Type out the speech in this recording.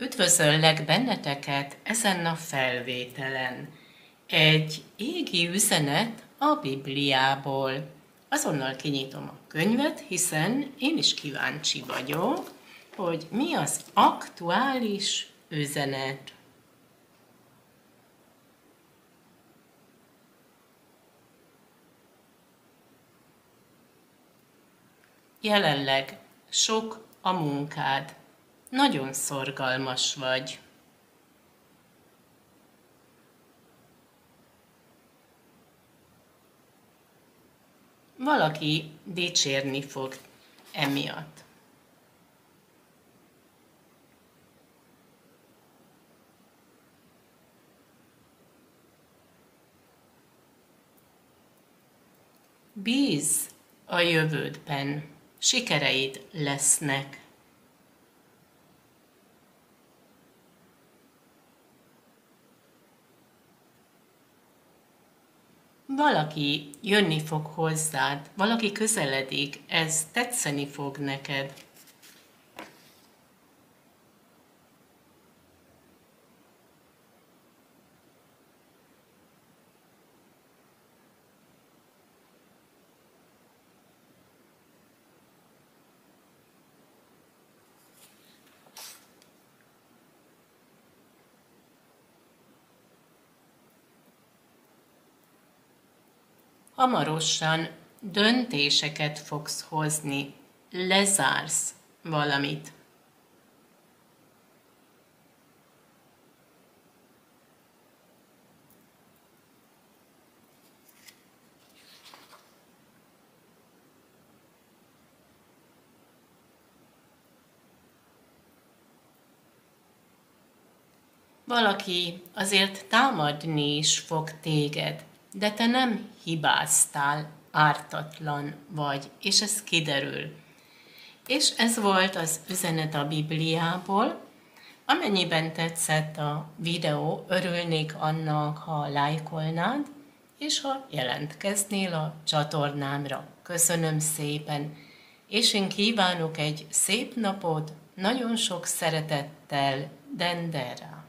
Üdvözöllek benneteket ezen a felvételen. Egy égi üzenet a Bibliából. Azonnal kinyitom a könyvet, hiszen én is kíváncsi vagyok, hogy mi az aktuális üzenet. Jelenleg sok a munkád. Nagyon szorgalmas vagy. Valaki dicsérni fog emiatt. Bíz a jövődben, sikereid lesznek. Valaki jönni fog hozzád, valaki közeledik, ez tetszeni fog neked. Hamarosan döntéseket fogsz hozni, lezársz valamit. Valaki azért támadni is fog téged, de te nem hibáztál, ártatlan vagy, és ez kiderül. És ez volt az üzenet a Bibliából. Amennyiben tetszett a videó, örülnék annak, ha lájkolnád, és ha jelentkeznél a csatornámra. Köszönöm szépen, és én kívánok egy szép napot, nagyon sok szeretettel, Dendera.